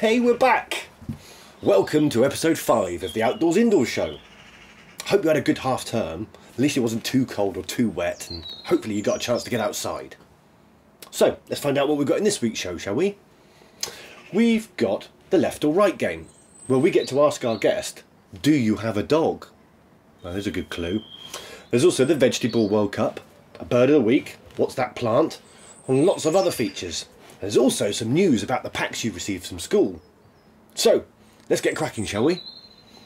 Hey, we're back! Welcome to episode 5 of the Outdoors Indoors Show. Hope you had a good half term. At least it wasn't too cold or too wet, and hopefully you got a chance to get outside. So, let's find out what we've got in this week's show, shall we? We've got the left or right game, where we get to ask our guest, Do you have a dog? Well, there's a good clue. There's also the Vegetable World Cup, a bird of the week, what's that plant, and lots of other features. There's also some news about the packs you've received from school. So, let's get cracking, shall we?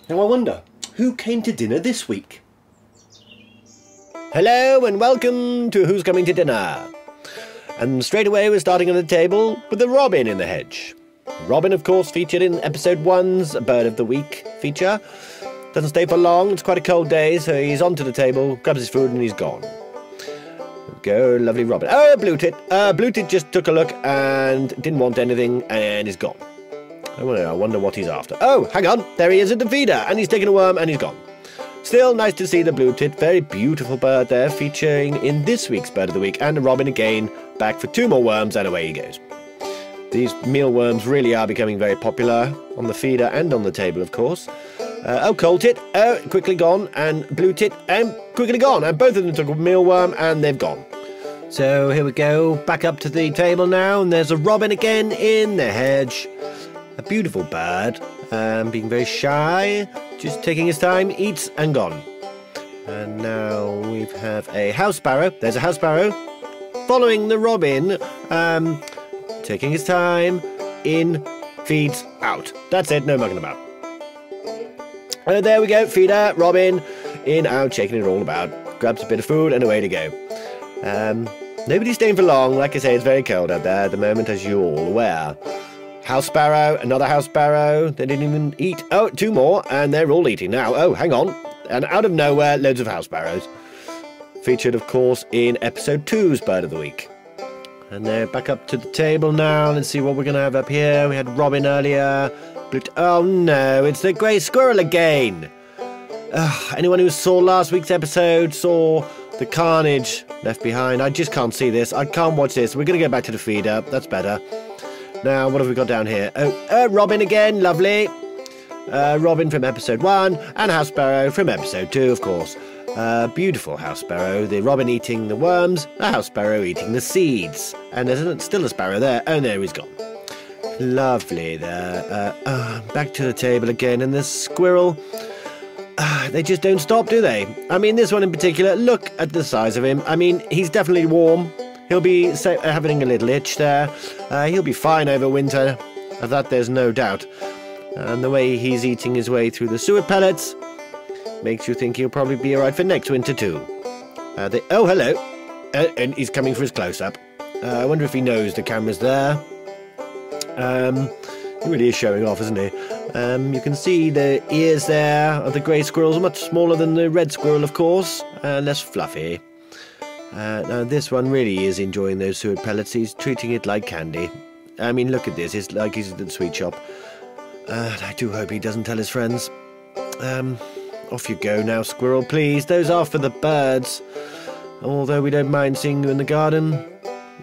Now I wonder, who came to dinner this week? Hello and welcome to Who's Coming to Dinner. And straight away we're starting on the table with the robin in the hedge. Robin, of course, featured in episode one's Bird of the Week feature. Doesn't stay for long, it's quite a cold day, so he's onto the table, grabs his food, and he's gone. Go, lovely Robin. Oh, Blue Tit. Uh, Blue Tit just took a look and didn't want anything and is gone. I wonder, I wonder what he's after. Oh, hang on. There he is at the feeder and he's taken a worm and he's gone. Still nice to see the blue tit, very beautiful bird there, featuring in this week's Bird of the Week. And Robin again, back for two more worms, and away he goes. These mealworms really are becoming very popular on the feeder and on the table, of course. Uh, oh, coal tit, oh, quickly gone, and blue tit, and quickly gone. And both of them took a mealworm, and they've gone. So here we go, back up to the table now, and there's a robin again in the hedge. A beautiful bird, um, being very shy, just taking his time, eats and gone. And now we have a house sparrow. There's a house sparrow following the robin, um, taking his time, in, feeds, out. That's it, no mucking about. And there we go, feeder, robin, in, out, shaking it all about. Grabs a bit of food and away to go. Um, nobody's staying for long. Like I say, it's very cold out there at the moment, as you're all aware. House sparrow, another house sparrow. They didn't even eat. Oh, two more, and they're all eating now. Oh, hang on. And out of nowhere, loads of house sparrows. Featured, of course, in episode two's Bird of the Week. And they're back up to the table now. Let's see what we're going to have up here. We had Robin earlier. Oh no, it's the grey squirrel again. Anyone who saw last week's episode saw the carnage left behind. I just can't see this. I can't watch this. We're going to go back to the feeder. That's better. Now, what have we got down here? Oh, uh, Robin again. Lovely. Uh, Robin from episode one, and House Sparrow from episode two, of course. Uh, beautiful House Sparrow. The Robin eating the worms, the House Sparrow eating the seeds. And there's still a sparrow there. Oh, no, he's gone. Lovely there. Uh, uh, back to the table again, and the squirrel. Uh, they just don't stop, do they? I mean, this one in particular, look at the size of him. I mean, he's definitely warm. He'll be having a little itch there. Uh, he'll be fine over winter. Of that, there's no doubt. And the way he's eating his way through the suet pellets makes you think he'll probably be alright for next winter, too. Uh, they, oh, hello. Uh, and he's coming for his close-up. Uh, I wonder if he knows the camera's there. Um, he really is showing off, isn't he? Um, you can see the ears there of the grey squirrels are much smaller than the red squirrel, of course, and less fluffy. Uh, now this one really is enjoying those suet pellets. He's treating it like candy. I mean, look at this. It's like he's at the sweet shop. Uh, I do hope he doesn't tell his friends. Um, off you go now, squirrel, please. Those are for the birds. Although we don't mind seeing you in the garden,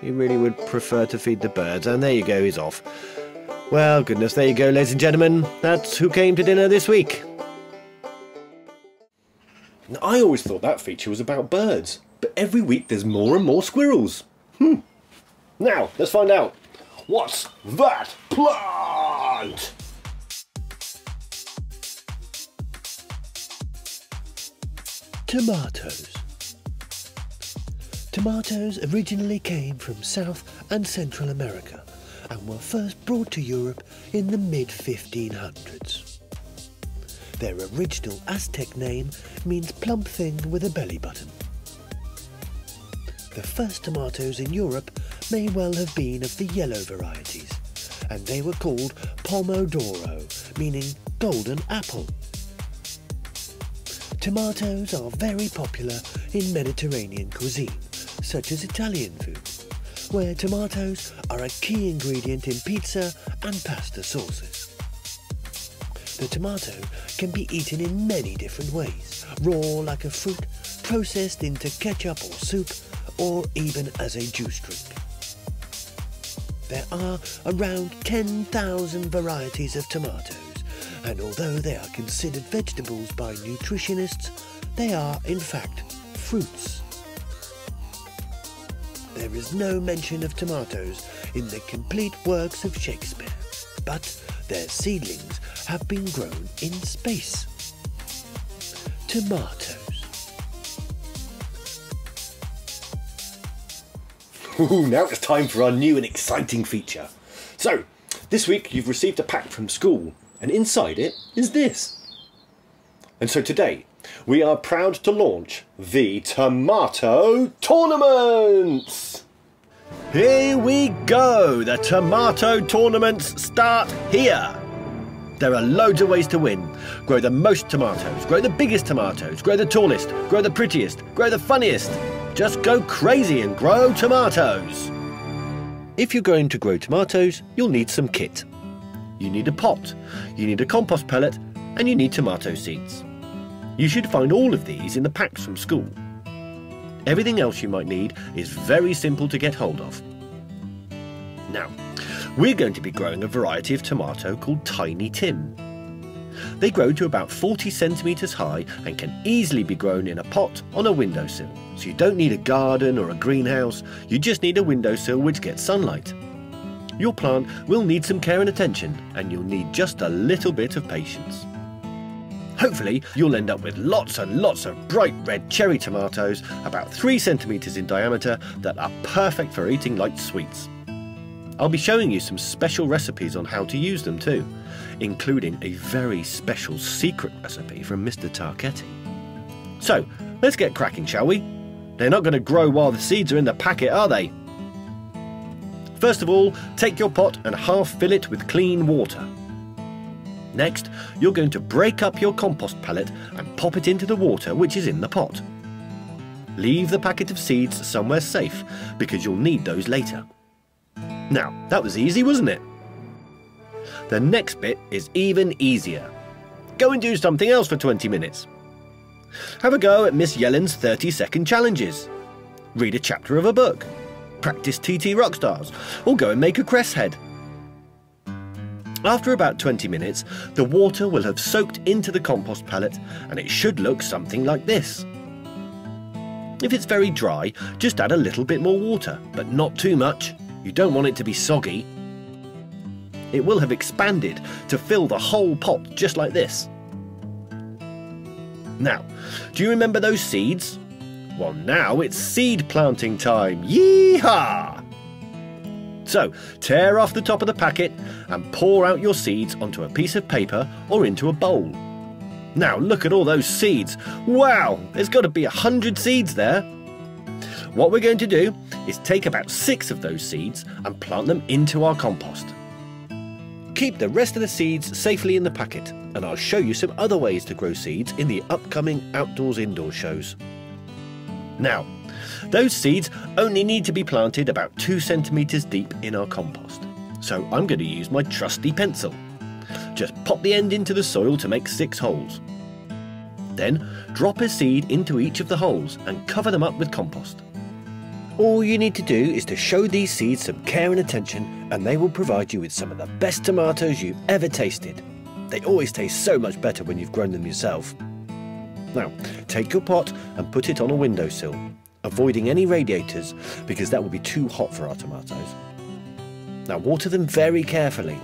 we really would prefer to feed the birds. And there you go, he's off. Well, goodness, there you go, ladies and gentlemen. That's who came to dinner this week. Now, I always thought that feature was about birds, but every week there's more and more squirrels. Hmm. Now, let's find out. What's that plant? Tomatoes. Tomatoes originally came from South and Central America and were first brought to Europe in the mid 1500s. Their original Aztec name means plump thing with a belly button. The first tomatoes in Europe may well have been of the yellow varieties, and they were called Pomodoro, meaning golden apple. Tomatoes are very popular in Mediterranean cuisine, such as Italian food, where tomatoes are a key ingredient in pizza and pasta sauces. The tomato can be eaten in many different ways, raw like a fruit, processed into ketchup or soup, or even as a juice drink. There are around 10,000 varieties of tomatoes, and although they are considered vegetables by nutritionists, they are in fact fruits. There is no mention of tomatoes in the complete works of Shakespeare, but their seedlings have been grown in space. Tomatoes. Ooh, now it's time for our new and exciting feature. So, this week you've received a pack from school, and inside it is this. And so today, we are proud to launch the Tomato Tournaments! Here we go! The tomato tournaments start here! There are loads of ways to win. Grow the most tomatoes, grow the biggest tomatoes, grow the tallest, grow the prettiest, grow the funniest. Just go crazy and grow tomatoes. If you're going to grow tomatoes, you'll need some kit. You need a pot, you need a compost pellet, and you need tomato seeds. You should find all of these in the packs from school. Everything else you might need is very simple to get hold of. Now, we're going to be growing a variety of tomato called Tiny Tim. They grow to about 40 centimetres high and can easily be grown in a pot on a windowsill. So you don't need a garden or a greenhouse, you just need a windowsill which gets sunlight. Your plant will need some care and attention and you'll need just a little bit of patience. Hopefully, you'll end up with lots and lots of bright red cherry tomatoes, about 3 centimetres in diameter, that are perfect for eating like sweets. I'll be showing you some special recipes on how to use them too, including a very special secret recipe from Mr. Tarketti. So, let's get cracking, shall we? They're not going to grow while the seeds are in the packet, are they? First of all, take your pot and half fill it with clean water. Next, you're going to break up your compost pellet and pop it into the water which is in the pot. Leave the packet of seeds somewhere safe because you'll need those later. Now, that was easy, wasn't it? The next bit is even easier. Go and do something else for 20 minutes. Have a go at Miss Yellen's 30 second challenges. Read a chapter of a book. Practice TT Rockstars. Or go and make a cress head. After about 20 minutes, the water will have soaked into the compost pellet and it should look something like this. If it's very dry, just add a little bit more water, but not too much. You don't want it to be soggy. It will have expanded to fill the whole pot just like this. Now, do you remember those seeds? Well, now it's seed planting time. Yeehaw! So, tear off the top of the packet and pour out your seeds onto a piece of paper or into a bowl. Now, look at all those seeds. Wow, there's got to be a hundred seeds there. What we're going to do is take about six of those seeds and plant them into our compost. Keep the rest of the seeds safely in the packet, and I'll show you some other ways to grow seeds in the upcoming outdoors indoor shows. Now, those seeds only need to be planted about 2 centimetres deep in our compost. So I'm going to use my trusty pencil. Just pop the end into the soil to make six holes. Then drop a seed into each of the holes and cover them up with compost. All you need to do is to show these seeds some care and attention and they will provide you with some of the best tomatoes you've ever tasted. They always taste so much better when you've grown them yourself. Now, take your pot and put it on a windowsill, avoiding any radiators because that would be too hot for our tomatoes. Now, water them very carefully.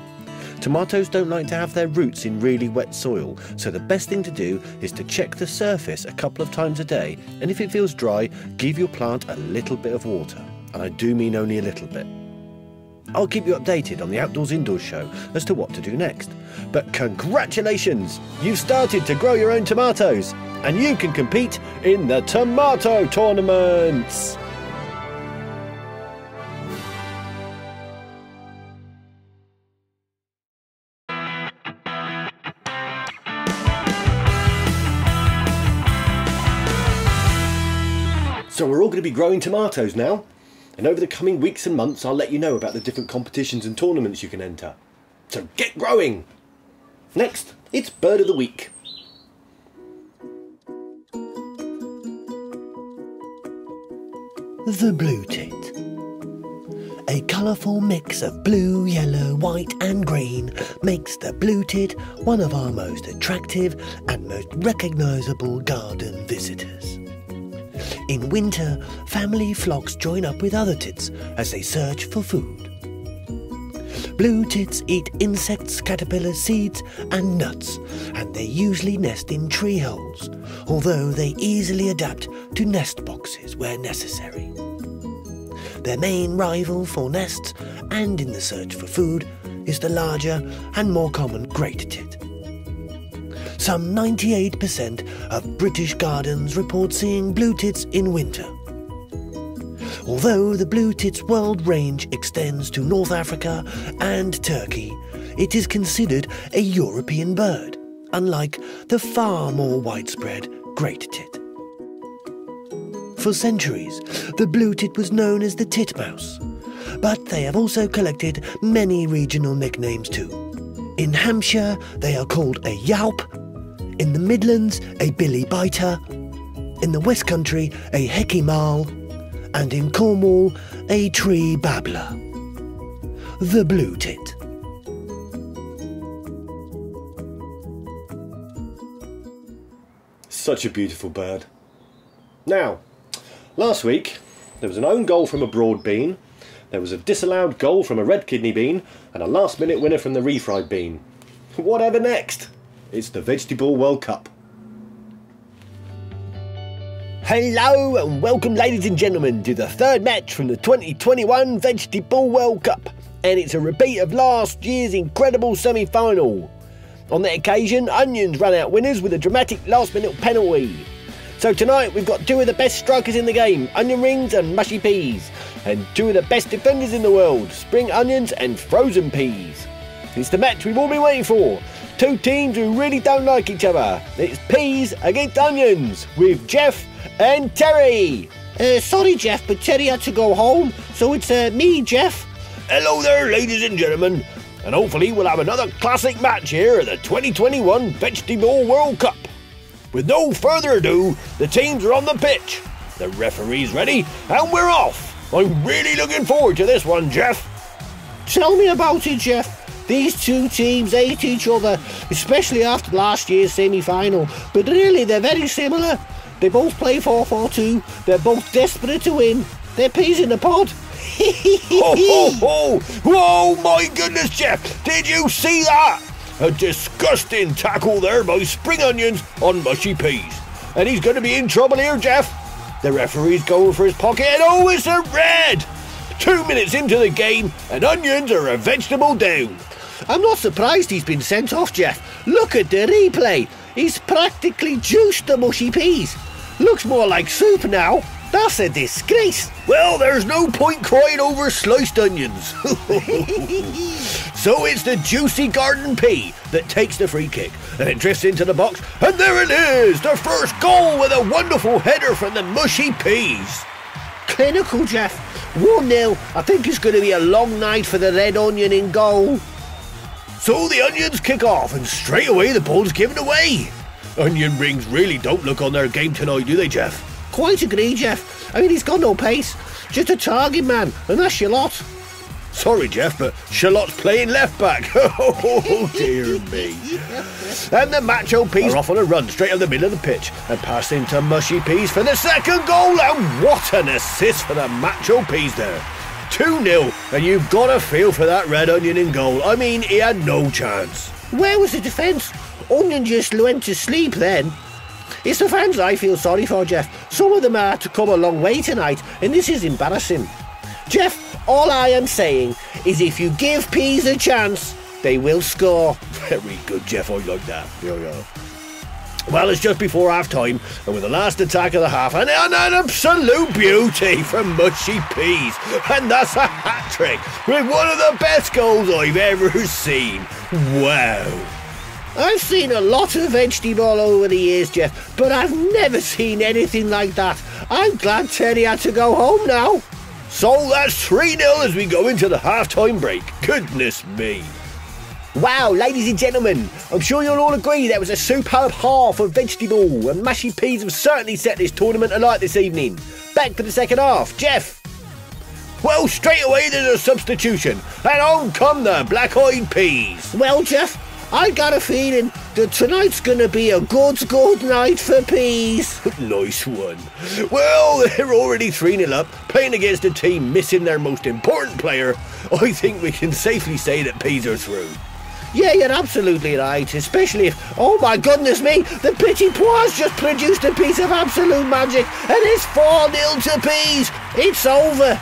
Tomatoes don't like to have their roots in really wet soil, so the best thing to do is to check the surface a couple of times a day, and if it feels dry, give your plant a little bit of water. And I do mean only a little bit. I'll keep you updated on the Outdoors Indoors show as to what to do next. But congratulations! You've started to grow your own tomatoes, and you can compete in the tomato tournaments! So we're all going to be growing tomatoes now. And over the coming weeks and months, I'll let you know about the different competitions and tournaments you can enter. So get growing! Next, it's Bird of the Week. The blue tit. A colourful mix of blue, yellow, white, and green makes the blue tit one of our most attractive and most recognisable garden visitors. In winter, family flocks join up with other tits as they search for food. Blue tits eat insects, caterpillars, seeds, and nuts, and they usually nest in tree holes, although they easily adapt to nest boxes where necessary. Their main rival for nests and in the search for food is the larger and more common great tit. Some 98% of British gardens report seeing blue tits in winter. Although the blue tit's world range extends to North Africa and Turkey, it is considered a European bird, unlike the far more widespread great tit. For centuries, the blue tit was known as the titmouse, but they have also collected many regional nicknames too. In Hampshire, they are called a yawp, in the Midlands, a billy biter, in the West Country, a hecky marl, and in Cornwall, a tree babbler. The blue tit. Such a beautiful bird. Now, last week there was an own goal from a broad bean, there was a disallowed goal from a red kidney bean, and a last minute winner from the refried bean. Whatever next? It's the Vegetable World Cup. Hello and welcome, ladies and gentlemen, to the third match from the 2021 Vegetable World Cup. And it's a repeat of last year's incredible semi final. On that occasion, Onions ran out winners with a dramatic last minute penalty. So tonight we've got two of the best strikers in the game, Onion Rings and Mushy Peas, and two of the best defenders in the world, Spring Onions and Frozen Peas. It's the match we've all been waiting for. Two teams who really don't like each other. It's Peas against Onions with Jeff and Terry. Uh, sorry, Jeff, but Terry had to go home, so it's uh, me, Jeff. Hello there, ladies and gentlemen, and hopefully we'll have another classic match here at the 2021 Vegetable World Cup. With no further ado, the teams are on the pitch. The referee's ready, and we're off. I'm really looking forward to this one, Jeff. Tell me about it, Jeff. These two teams hate each other, especially after last year's semi final, but really they're very similar. They both play 4 4 2, they're both desperate to win. They're peas in the pod. Whoa, my goodness, Jeff! Did you see that? A disgusting tackle there by Spring Onions on Mushy Peas. And he's going to be in trouble here, Jeff. The referee's going for his pocket, and oh, it's a red! Two minutes into the game, and Onions are a vegetable down. I'm not surprised he's been sent off, Jeff. Look at the replay. He's practically juiced the mushy peas. Looks more like soup now. That's a disgrace. Well, there's no point crying over sliced onions. so it's the juicy garden pea that takes the free kick. And it drifts into the box, and there it is! The first goal with a wonderful header from the mushy peas. Clinical, Jeff. 1 0. I think it's going to be a long night for the red onion in goal. So the onions kick off, and straight away the ball's given away. Onion rings really don't look on their game tonight, do they, Jeff? Quite agree, Jeff. I mean, he's got no pace. Just a target man, and that's your lot. Sorry, Jeff, but Charlotte's playing left back. oh, dear me. And the macho peas are off on a run straight up the middle of the pitch and pass into mushy peas for the second goal. And what an assist for the macho peas there. 2 0, and you've got a feel for that red onion in goal. I mean, he had no chance. Where was the defence? Onion just went to sleep then. It's the fans I feel sorry for, Jeff. Some of them had to come a long way tonight, and this is embarrassing. Jeff, all I am saying is if you give Peas a chance, they will score. Very good, Jeff. I like that. Yeah, yeah. Well, it's just before half time, and with the last attack of the half, and an, an absolute beauty from Mushy Peas. And that's a hat trick with one of the best goals I've ever seen. Wow. I've seen a lot of vegetable over the years, Jeff, but I've never seen anything like that. I'm glad Terry had to go home now. So that's 3 0 as we go into the half time break. Goodness me. Wow, ladies and gentlemen, I'm sure you'll all agree that was a superb half of vegetable, and Mushy Peas have certainly set this tournament alight this evening. Back for the second half, Jeff. Well, straight away there's a substitution, and on come the black-eyed peas. Well, Jeff, I got a feeling that tonight's gonna be a good, good night for peas. nice one. Well, they're already 3 0 up, playing against a team missing their most important player. I think we can safely say that peas are through. Yeah, you're absolutely right, especially if, oh my goodness me, the Petit Pois just produced a piece of absolute magic and it's 4 0 to peas. It's over.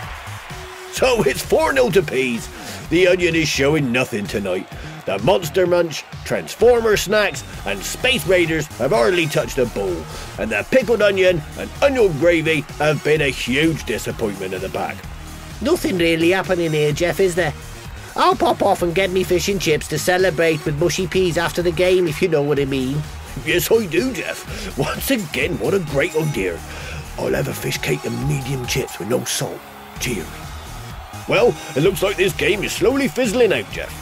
So it's 4 0 to peas. The onion is showing nothing tonight. The Monster Munch, Transformer Snacks, and Space Raiders have hardly touched a ball, and the Pickled Onion and Onion Gravy have been a huge disappointment in the back. Nothing really happening here, Jeff, is there? I'll pop off and get me fish and chips to celebrate with mushy peas after the game, if you know what I mean. Yes, I do, Jeff. Once again, what a great idea. I'll have a fish cake and medium chips with no salt. Cheers. Well, it looks like this game is slowly fizzling out, Jeff.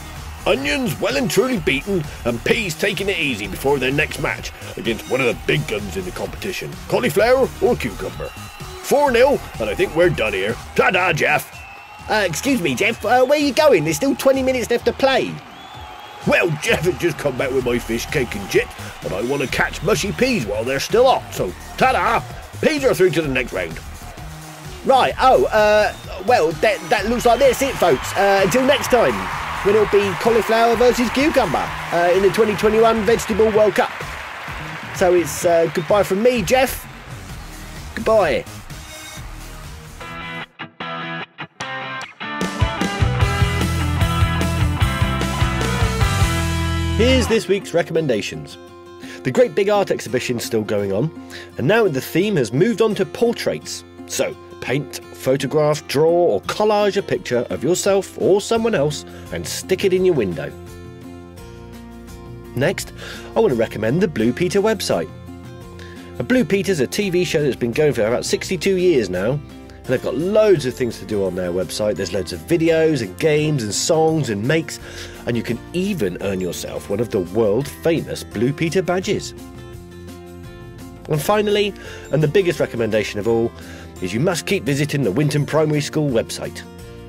Onions well and truly beaten, and Peas taking it easy before their next match against one of the big guns in the competition cauliflower or cucumber. 4 0, and I think we're done here. Ta da, Jeff! Uh, excuse me, Jeff, uh, where are you going? There's still 20 minutes left to play. Well, Jeff had just come back with my fish cake and chips, and I want to catch mushy peas while they're still hot, so ta da! Peas are through to the next round. Right, oh, uh, well, that, that looks like that's it, folks. Uh, until next time, when it'll be cauliflower versus cucumber uh, in the 2021 Vegetable World Cup. So it's uh, goodbye from me, Jeff. Goodbye. Here's this week's recommendations. The Great Big Art exhibition's still going on, and now the theme has moved on to portraits. So, paint, photograph, draw, or collage a picture of yourself or someone else and stick it in your window. Next, I want to recommend the Blue Peter website. Blue Peter's a TV show that's been going for about 62 years now, and they've got loads of things to do on their website. There's loads of videos and games and songs and makes, and you can even earn yourself one of the world famous Blue Peter badges. And finally, and the biggest recommendation of all, is you must keep visiting the Winton Primary School website.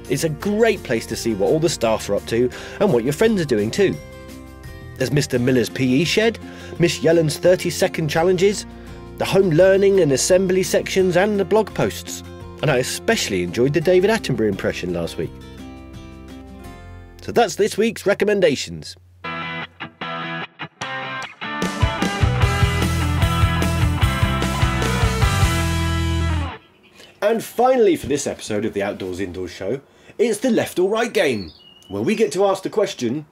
It's a great place to see what all the staff are up to and what your friends are doing too. There's Mr. Miller's PE shed, Miss Yellen's 30 second challenges, the home learning and assembly sections, and the blog posts. And I especially enjoyed the David Attenborough impression last week. So that's this week's recommendations. And finally, for this episode of the Outdoors Indoors Show, it's the left or right game, where we get to ask the question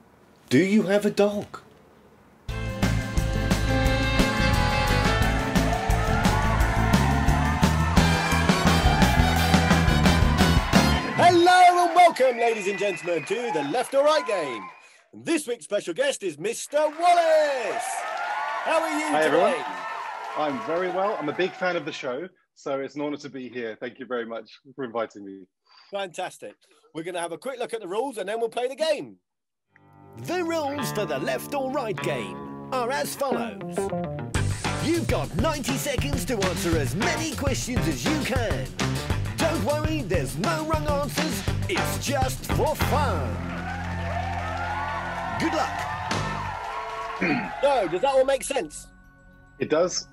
Do you have a dog? Welcome, ladies and gentlemen, to the left or right game. And this week's special guest is Mr. Wallace. How are you Hi, today? everyone. I'm very well. I'm a big fan of the show, so it's an honour to be here. Thank you very much for inviting me. Fantastic. We're going to have a quick look at the rules and then we'll play the game. The rules for the left or right game are as follows. You've got 90 seconds to answer as many questions as you can. Don't worry, there's no wrong answers. It's just for fun. Good luck. So, does that all make sense? It does.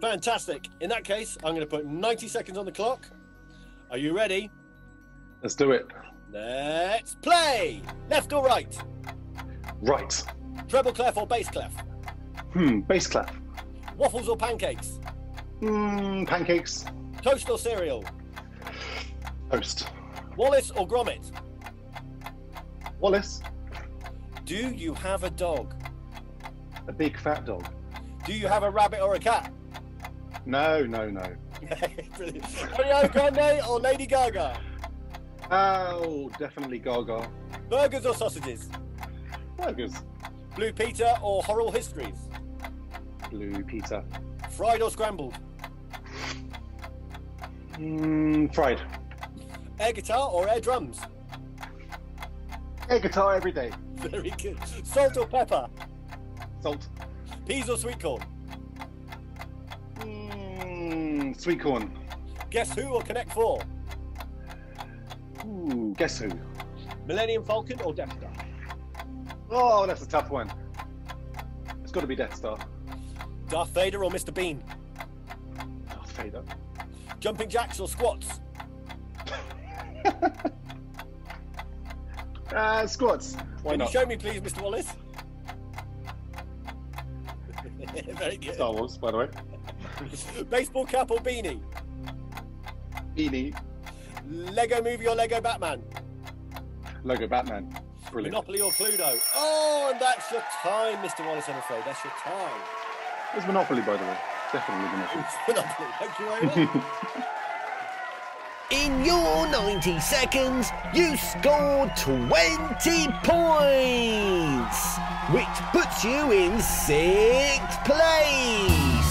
Fantastic. In that case, I'm going to put 90 seconds on the clock. Are you ready? Let's do it. Let's play. Left or right? Right. Treble clef or bass clef? Hmm. Bass clef. Waffles or pancakes? Hmm. Pancakes. Toast or cereal? Toast. Wallace or Gromit? Wallace. Do you have a dog? A big fat dog. Do you have a rabbit or a cat? No, no, no. Ariana Grande or Lady Gaga? Oh, definitely Gaga. Burgers or sausages? Burgers. Blue Peter or Horrible Histories? Blue Peter. Fried or scrambled? Hmm. Fried. Air guitar or air drums? Air guitar every day. Very good. Salt or pepper? Salt. Peas or sweet corn? Hmm. Sweet corn. Guess who or Connect Four? Ooh, guess who? Millennium Falcon or Death Star? Oh, that's a tough one. It's got to be Death Star. Darth Vader or Mr. Bean? Darth Vader. Jumping jacks or squats? Uh, squats. Why Can not? you show me, please, Mr. Wallace? Very good. Star Wars, by the way. Baseball cap or beanie? Beanie. Lego movie or Lego Batman? Lego Batman. Brilliant. Monopoly or Cluedo? Oh, and that's your time, Mr. Wallace, I'm afraid. That's your time. It's Monopoly, by the way. Definitely Monopoly. Monopoly, thank you very much. In your 90 seconds, you scored 20 points, which puts you in sixth place.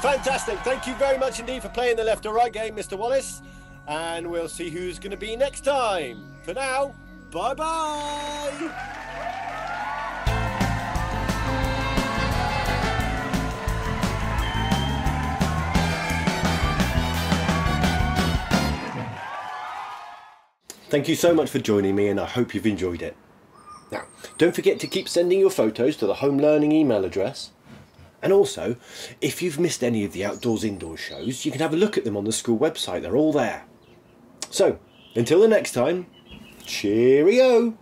Fantastic. Thank you very much indeed for playing the left or right game, Mr. Wallace. And we'll see who's going to be next time. For now, bye bye. Thank you so much for joining me, and I hope you've enjoyed it. Now, don't forget to keep sending your photos to the Home Learning email address. And also, if you've missed any of the outdoors indoors shows, you can have a look at them on the school website, they're all there. So, until the next time, cheerio!